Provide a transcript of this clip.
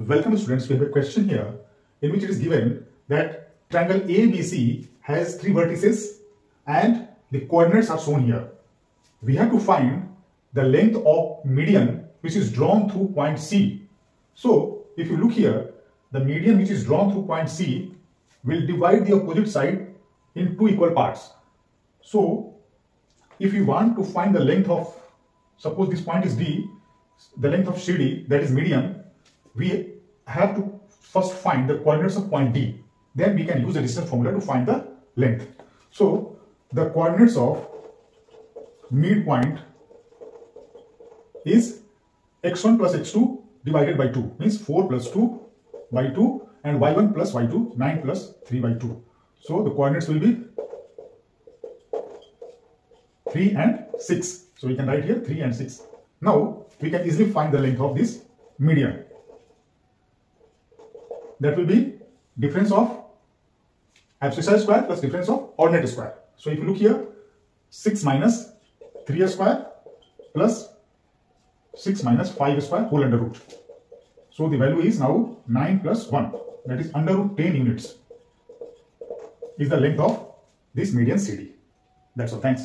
Welcome students, we have a question here in which it is given that triangle ABC has three vertices and the coordinates are shown here. We have to find the length of median which is drawn through point C. So if you look here, the median which is drawn through point C will divide the opposite side in two equal parts. So if you want to find the length of, suppose this point is D, the length of CD that is median we have to first find the coordinates of point D. Then we can use the distance formula to find the length. So the coordinates of midpoint is x1 plus x2 divided by 2 means 4 plus 2 by 2 and y1 plus y2 9 plus 3 by 2. So the coordinates will be 3 and 6. So we can write here 3 and 6. Now we can easily find the length of this median that will be difference of abscissa square plus difference of ordinate square. So if you look here, 6 minus 3 square plus 6 minus 5 square whole under root. So the value is now 9 plus 1 that is under root 10 units is the length of this median CD. That's all. Thanks.